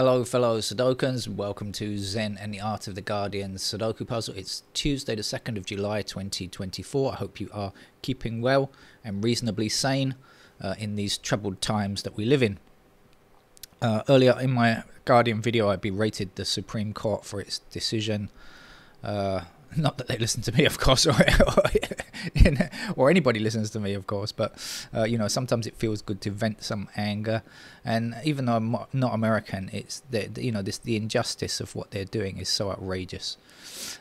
Hello, fellow Sudokans. Welcome to Zen and the Art of the Guardian Sudoku Puzzle. It's Tuesday, the 2nd of July 2024. I hope you are keeping well and reasonably sane uh, in these troubled times that we live in. Uh, earlier in my Guardian video, I berated the Supreme Court for its decision. Uh, not that they listen to me, of course, or, or, or anybody listens to me, of course, but uh, you know, sometimes it feels good to vent some anger. And even though I'm not American, it's the, you know this the injustice of what they're doing is so outrageous.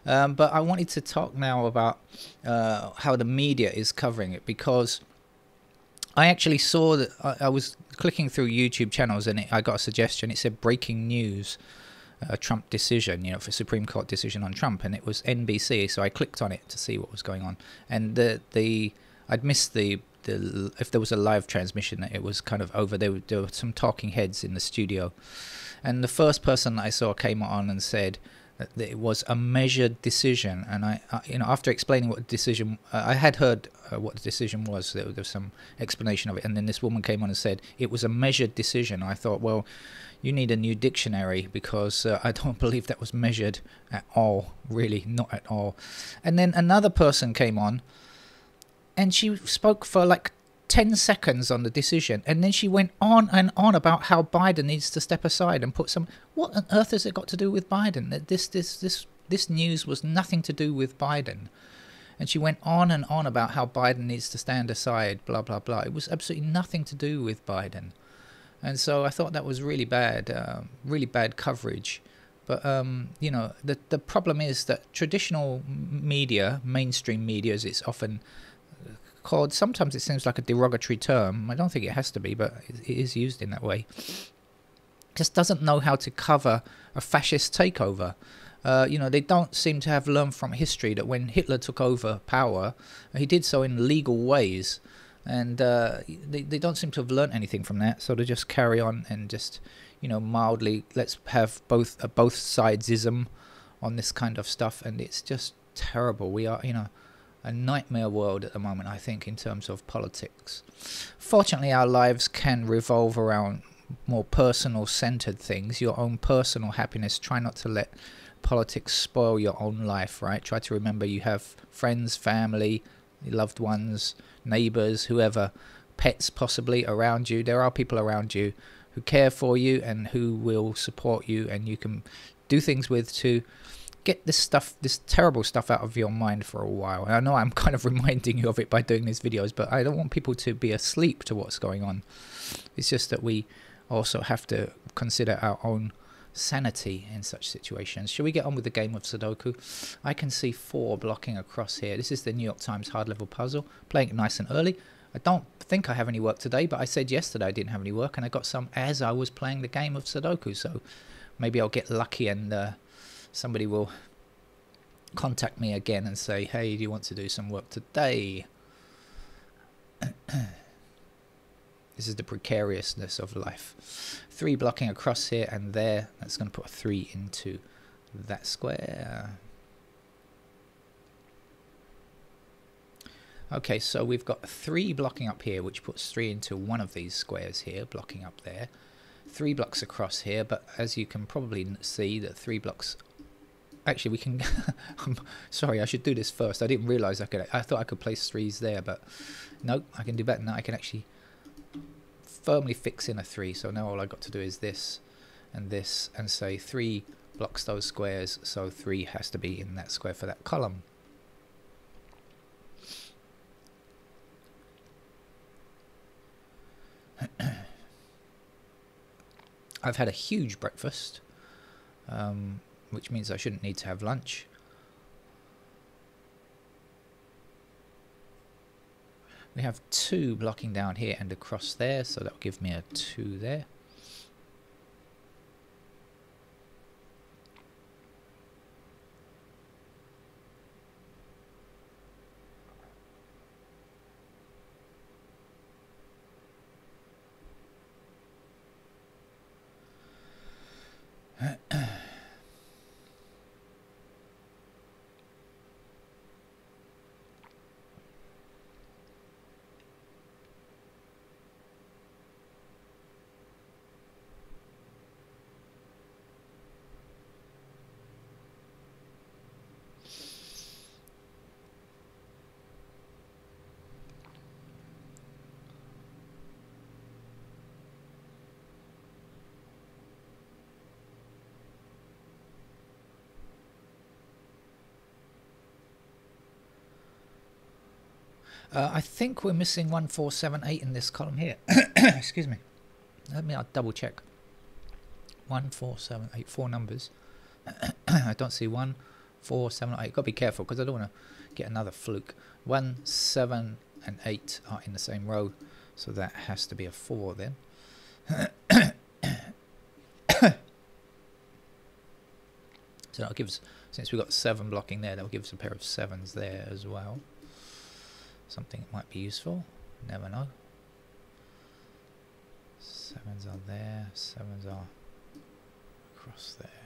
Um, but I wanted to talk now about uh, how the media is covering it because I actually saw that I, I was clicking through YouTube channels and it, I got a suggestion. It said breaking news a Trump decision, you know, for Supreme Court decision on Trump, and it was NBC. So I clicked on it to see what was going on, and the the I'd missed the the if there was a live transmission, it was kind of over. There were, there were some talking heads in the studio, and the first person I saw came on and said it was a measured decision. And I, I you know, after explaining what the decision, uh, I had heard uh, what the decision was. There was some explanation of it, and then this woman came on and said it was a measured decision. I thought, well you need a new dictionary because uh, I don't believe that was measured at all, really, not at all. And then another person came on and she spoke for like 10 seconds on the decision and then she went on and on about how Biden needs to step aside and put some what on earth has it got to do with Biden? That this this this this news was nothing to do with Biden. And she went on and on about how Biden needs to stand aside blah blah blah. It was absolutely nothing to do with Biden. And so I thought that was really bad, uh, really bad coverage. But um, you know, the the problem is that traditional media, mainstream media, as it's often called, sometimes it seems like a derogatory term. I don't think it has to be, but it is used in that way. Just doesn't know how to cover a fascist takeover. Uh, you know, they don't seem to have learned from history that when Hitler took over power, he did so in legal ways and uh, they they don't seem to have learned anything from that. So they just carry on and just you know mildly let's have both a both sidesism on this kind of stuff, and it's just terrible. We are you know a nightmare world at the moment, I think, in terms of politics. Fortunately, our lives can revolve around more personal centered things, your own personal happiness. Try not to let politics spoil your own life, right? Try to remember you have friends, family, loved ones, neighbors, whoever, pets possibly around you. There are people around you who care for you and who will support you, and you can do things with to get this stuff, this terrible stuff out of your mind for a while. And I know I'm kind of reminding you of it by doing these videos, but I don't want people to be asleep to what's going on. It's just that we also have to consider our own sanity in such situations. Shall we get on with the game of Sudoku? I can see four blocking across here. This is the New York Times hard level puzzle. Playing it nice and early. I don't think I have any work today, but I said yesterday I didn't have any work, and I got some as I was playing the game of Sudoku. So maybe I'll get lucky and uh, somebody will contact me again and say, hey, do you want to do some work today? This is the precariousness of life. Three blocking across here and there. That's going to put a three into that square. Okay, so we've got three blocking up here, which puts three into one of these squares here, blocking up there. Three blocks across here, but as you can probably see, that three blocks... Actually, we can... I'm sorry, I should do this first. I didn't realize I could... I thought I could place threes there, but... No, I can do better now. I can actually firmly fix in a 3 so now all I got to do is this and this and say 3 blocks those squares so 3 has to be in that square for that column. I've had a huge breakfast um, which means I shouldn't need to have lunch We have two blocking down here and across there, so that'll give me a two there. Uh, I think we're missing 1478 in this column here. Excuse me. Let me I'll double check. 1478, four numbers. I don't see one, four, seven, eight. Got to be careful because I don't want to get another fluke. One, seven, and eight are in the same row, so that has to be a four then. so that'll give us, since we've got seven blocking there, that'll give us a pair of sevens there as well. Something that might be useful. Never know. Sevens are there. Sevens are across there.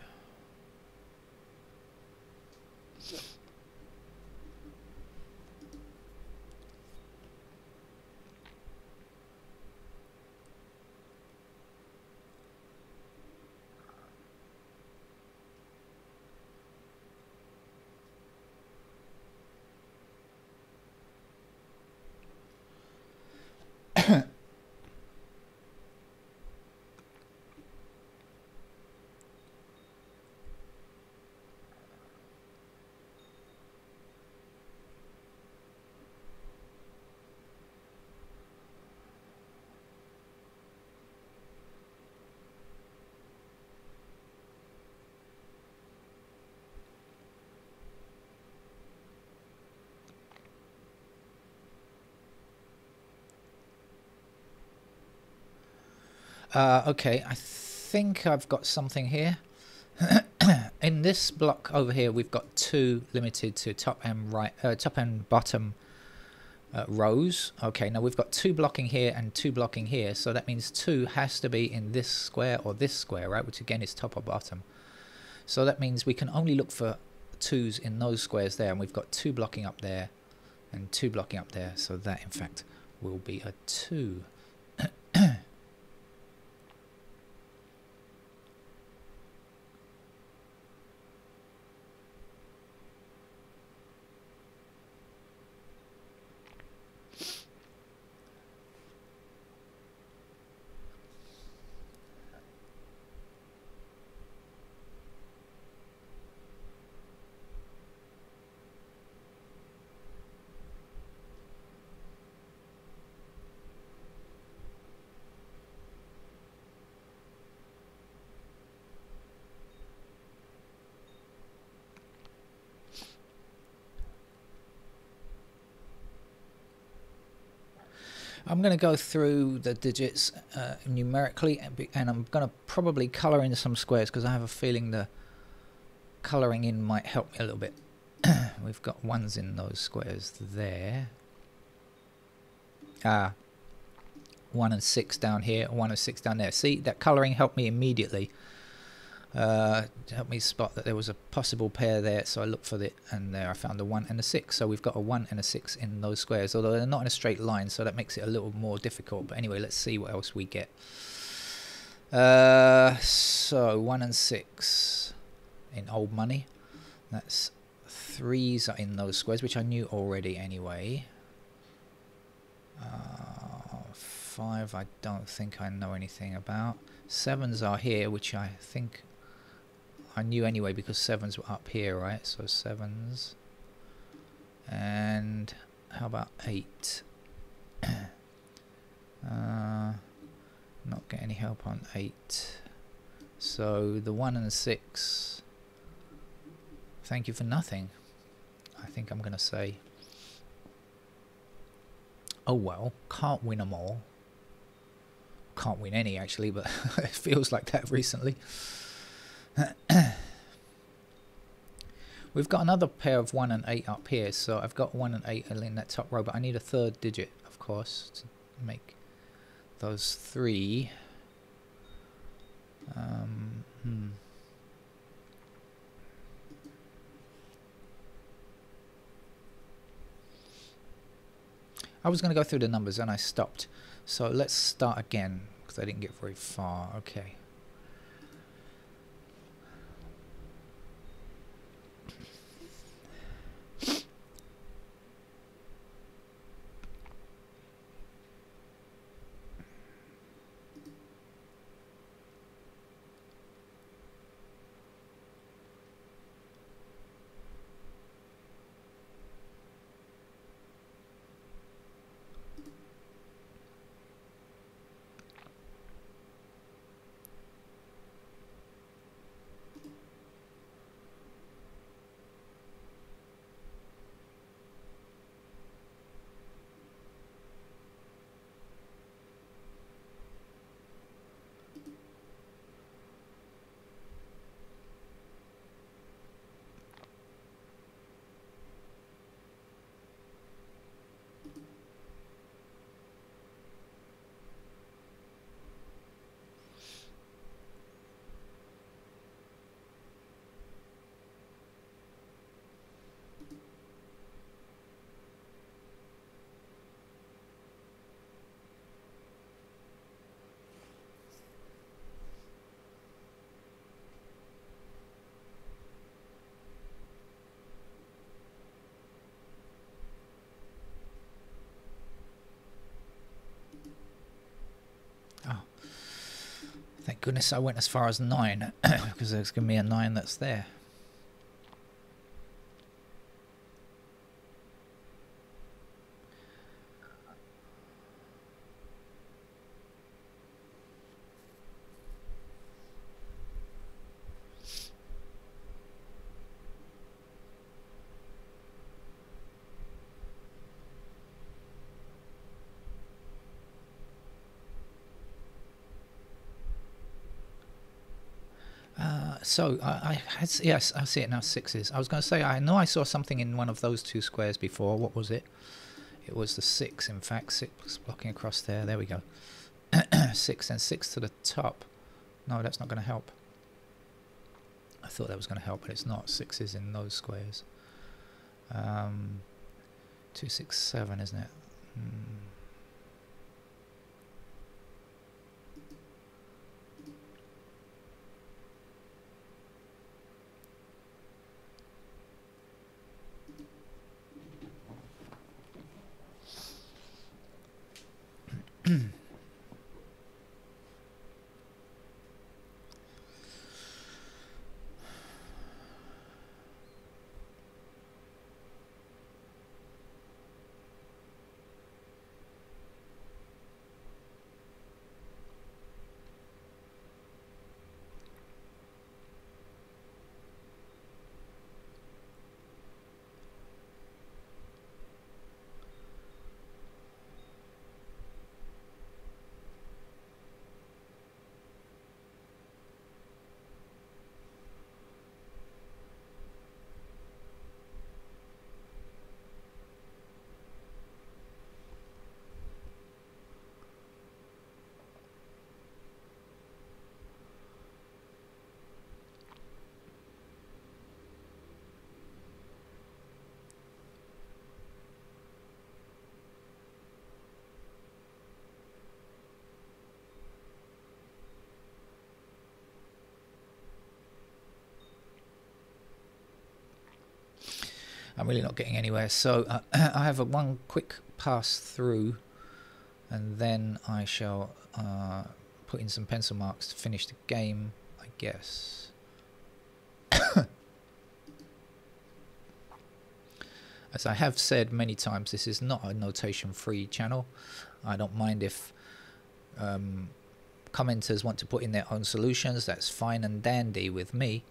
Uh, okay, I think I've got something here. In this block over here, we've got two limited to top and right, uh, top and bottom uh, rows. Okay, now we've got two blocking here and two blocking here, so that means two has to be in this square or this square, right? Which again is top or bottom. So that means we can only look for twos in those squares there, and we've got two blocking up there and two blocking up there, so that in fact will be a two. I'm going to go through the digits uh, numerically and I'm going to probably colour in some squares because I have a feeling the colouring in might help me a little bit. We've got ones in those squares there. Ah, one and six down here, one and six down there. See, that colouring helped me immediately uh, help me spot that there was a possible pair there so I looked for it and there I found a 1 and a 6 so we've got a 1 and a 6 in those squares although they're not in a straight line so that makes it a little more difficult. But anyway let's see what else we get. Uh, so 1 and 6 in old money. That's 3s are in those squares which I knew already anyway. Uh, 5 I don't think I know anything about. 7s are here which I think I knew anyway because sevens were up here, right? So sevens. And how about eight? uh, not get any help on eight. So the one and the six. Thank you for nothing. I think I'm going to say. Oh well, can't win them all. Can't win any actually, but it feels like that recently. We've got another pair of 1 and 8 up here, so I've got 1 and 8 in that top row, but I need a third digit, of course, to make those three. Um, hmm. I was going to go through the numbers and I stopped. So let's start again, because I didn't get very far. Okay. Goodness, I went as far as nine because there's going to be a nine that's there. So I, I had, yes, I see it now. Sixes. I was going to say I know I saw something in one of those two squares before. What was it? It was the six. In fact, six blocking across there. There we go. six and six to the top. No, that's not going to help. I thought that was going to help, but it's not. Sixes in those squares. Um, two, six, seven, isn't it? Hmm. I'm really not getting anywhere. So uh, I have a one quick pass through and then I shall uh, put in some pencil marks to finish the game, I guess. As I have said many times, this is not a notation-free channel. I don't mind if um, commenters want to put in their own solutions. That's fine and dandy with me,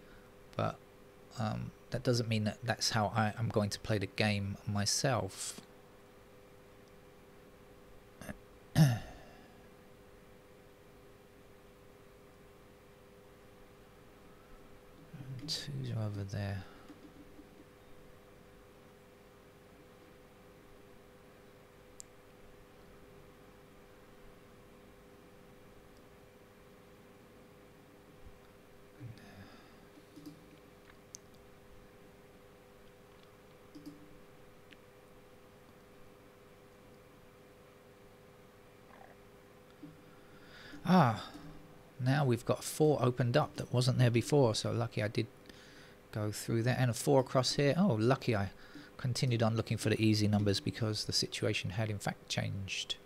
but um, that doesn't mean that that's how I am going to play the game myself. Two's over there. Ah, now we've got four opened up that wasn't there before, so lucky I did go through there. And a four across here. Oh, lucky I continued on looking for the easy numbers because the situation had in fact changed.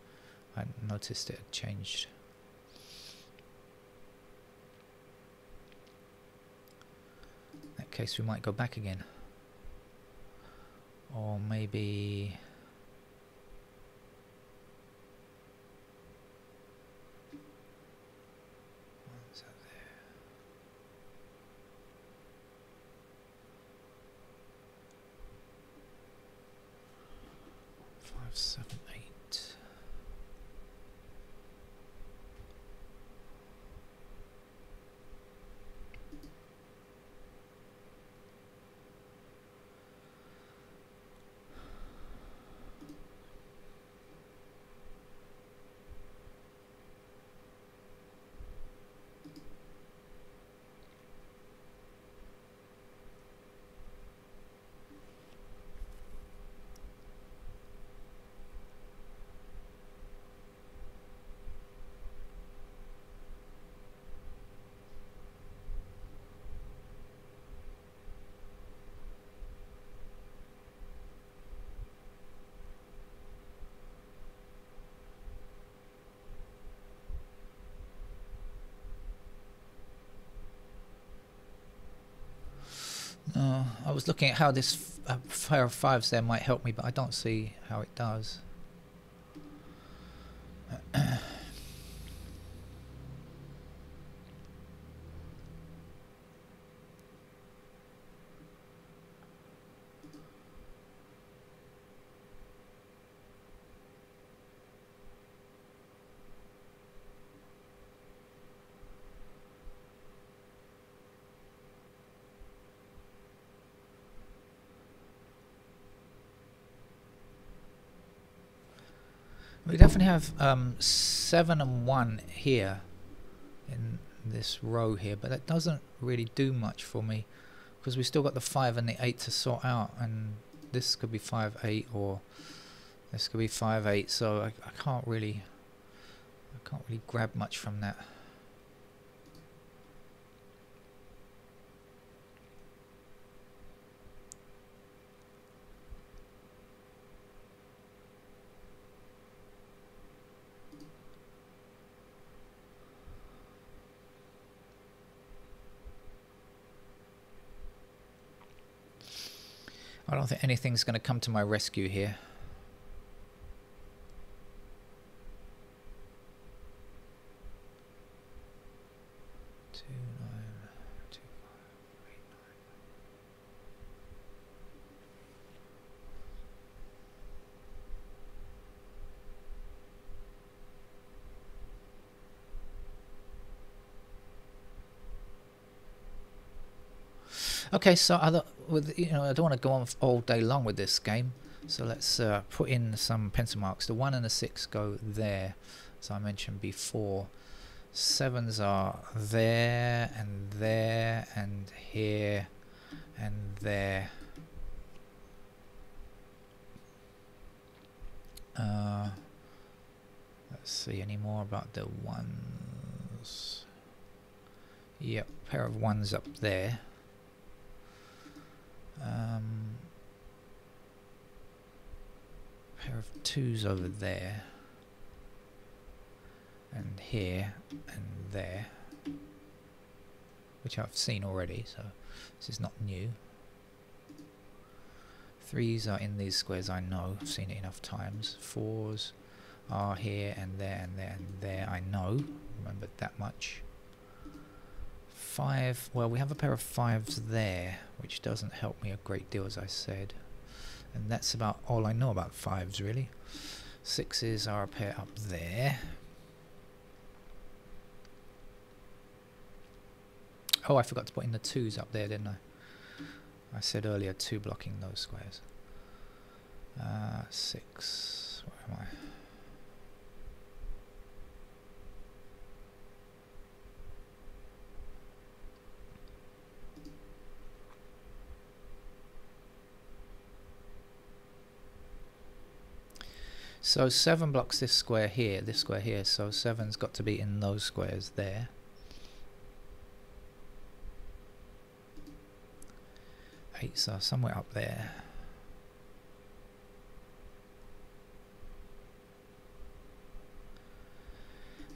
I noticed it had changed. In that case we might go back again. Or maybe... seven, was looking at how this uh, pair of fives there might help me, but I don't see how it does. We definitely have um, 7 and 1 here in this row here, but that doesn't really do much for me because we still got the 5 and the 8 to sort out and this could be 5, 8 or this could be 5, 8 so I, I can't really I can't really grab much from that. I don't think anything's going to come to my rescue here. Okay, so I with you know I don't want to go on all day long with this game, so let's uh, put in some pencil marks. The one and the six go there, as I mentioned before. Sevens are there and there and here and there. Uh, let's see any more about the ones. Yep, pair of ones up there. Um, pair of twos over there and here and there which I've seen already so this is not new. Threes are in these squares I know I've seen it enough times. Fours are here and there and there and there I know remembered that much five, well we have a pair of fives there, which doesn't help me a great deal as I said. And that's about all I know about fives really. Sixes are a pair up there. Oh, I forgot to put in the twos up there, didn't I? I said earlier two blocking those squares. Uh, six, where am I? So 7 blocks this square here, this square here, so 7's got to be in those squares there. Eights are somewhere up there.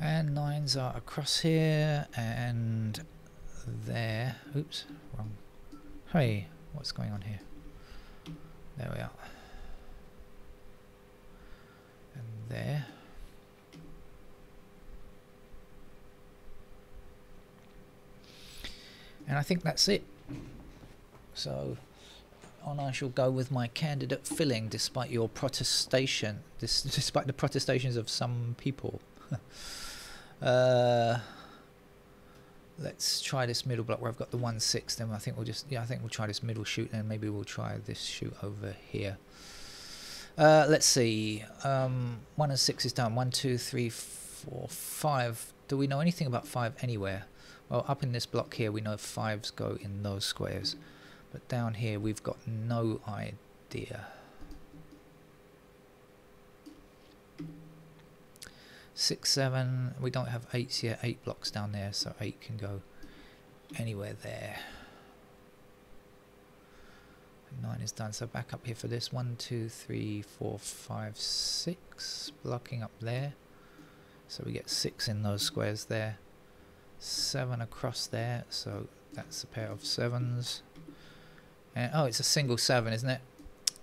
And nines are across here and there. Oops, wrong. Hey, what's going on here? There we are. There. And I think that's it. So on I shall go with my candidate filling despite your protestation, this, despite the protestations of some people. uh, let's try this middle block where I've got the 1 6 then I think we'll just yeah I think we'll try this middle chute and maybe we'll try this chute over here uh, let's see. Um, one and six is done. One, two, three, four, five. Do we know anything about five anywhere? Well, up in this block here, we know fives go in those squares. But down here, we've got no idea. Six, seven. We don't have eights yet. Eight blocks down there, so eight can go anywhere there. 9 is done. So back up here for this. 1, 2, 3, 4, 5, 6. Blocking up there. So we get 6 in those squares there. 7 across there. So that's a pair of 7s. And, oh, it's a single 7, isn't it?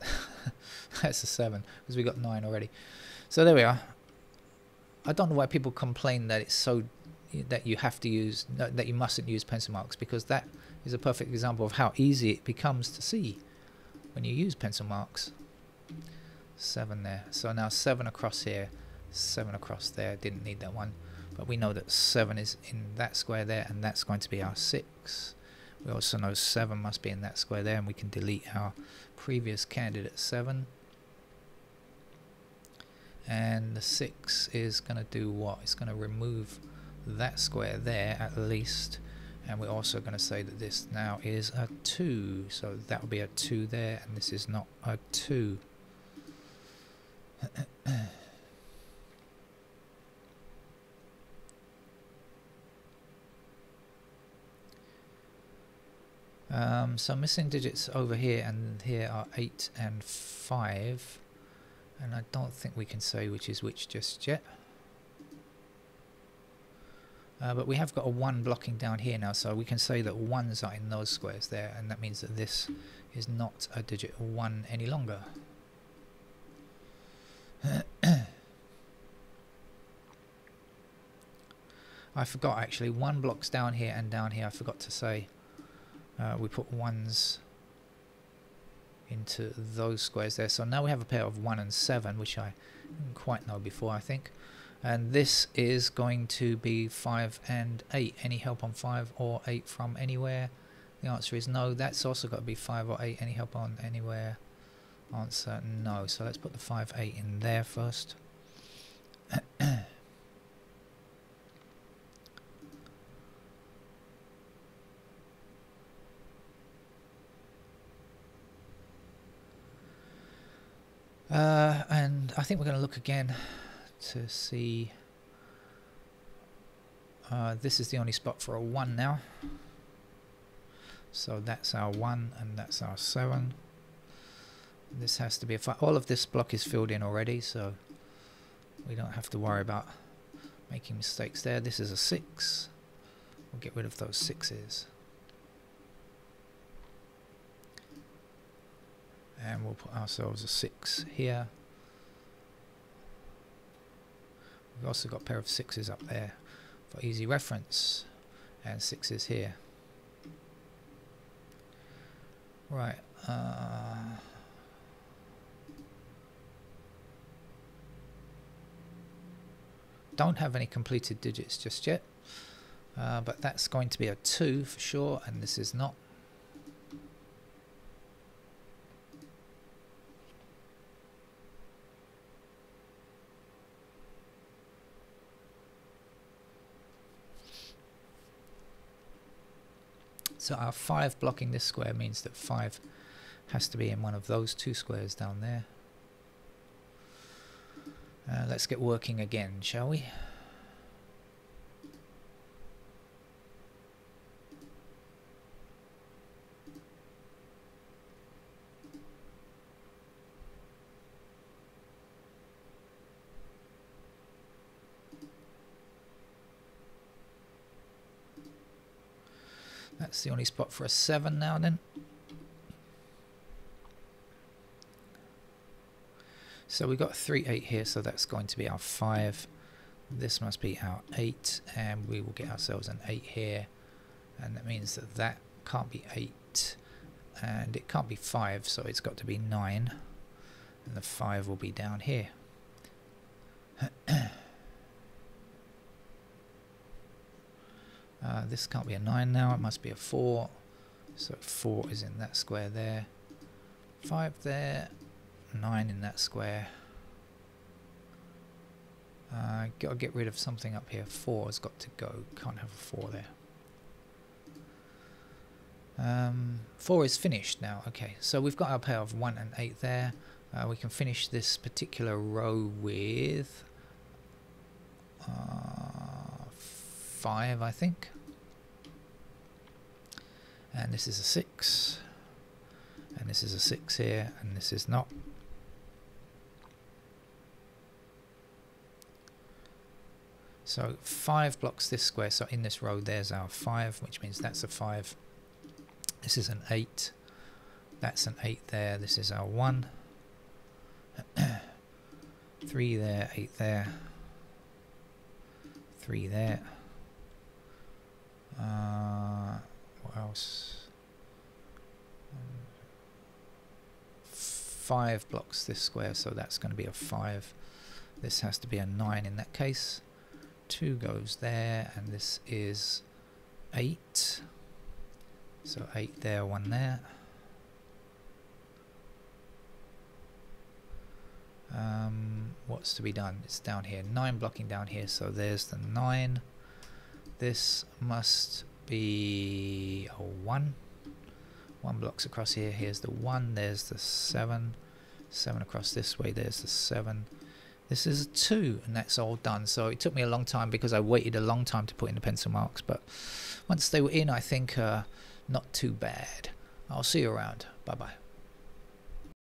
That's a 7, because we got 9 already. So there we are. I don't know why people complain that it's so that you have to use that you mustn't use pencil marks because that is a perfect example of how easy it becomes to see when you use pencil marks. Seven there. So now seven across here, seven across there. Didn't need that one, but we know that seven is in that square there, and that's going to be our six. We also know seven must be in that square there, and we can delete our previous candidate seven. And the six is going to do what? It's going to remove that square there at least and we're also going to say that this now is a 2 so that will be a 2 there and this is not a 2 um, so missing digits over here and here are 8 and 5 and I don't think we can say which is which just yet uh, but we have got a 1 blocking down here now, so we can say that 1s are in those squares there, and that means that this is not a digit 1 any longer. I forgot actually, 1 blocks down here and down here, I forgot to say. Uh, we put 1s into those squares there. So now we have a pair of 1 and 7, which I didn't quite know before, I think and this is going to be 5 and 8 any help on 5 or 8 from anywhere? The answer is no. That's also got to be 5 or 8 any help on anywhere? Answer no. So let's put the 5 8 in there first. Uh, and I think we're going to look again to see uh, this is the only spot for a 1 now. So that's our 1 and that's our 7 this has to be a 5 all of this block is filled in already so we don't have to worry about making mistakes there. This is a 6 we'll get rid of those 6's and we'll put ourselves a 6 here We've also got a pair of sixes up there for easy reference and sixes here. Right. Uh, don't have any completed digits just yet, uh, but that's going to be a 2 for sure, and this is not. So our 5 blocking this square means that 5 has to be in one of those two squares down there. Uh, let's get working again, shall we? That's the only spot for a 7 now and then. So we've got 3, 8 here, so that's going to be our 5. This must be our 8, and we will get ourselves an 8 here. And that means that that can't be 8, and it can't be 5, so it's got to be 9. And the 5 will be down here. Uh, this can't be a 9 now, it must be a 4. So 4 is in that square there. 5 there, 9 in that square. Uh, gotta get rid of something up here. 4 has got to go, can't have a 4 there. Um, 4 is finished now, okay. So we've got our pair of 1 and 8 there. Uh, we can finish this particular row with uh, 5 I think and this is a 6 and this is a 6 here and this is not so 5 blocks this square so in this row there's our 5 which means that's a 5 this is an 8 That's an 8 there. This is our 1. 3 there, 8 there. 3 there. Uh, Five blocks this square, so that's going to be a 5. This has to be a 9 in that case. 2 goes there, and this is 8. So 8 there, 1 there. Um, what's to be done? It's down here. 9 blocking down here, so there's the 9. This must be a 1. 1 blocks across here. Here's the 1. There's the 7. 7 across this way. There's the 7. This is a 2 and that's all done. So it took me a long time because I waited a long time to put in the pencil marks. But once they were in, I think uh, not too bad. I'll see you around. Bye-bye.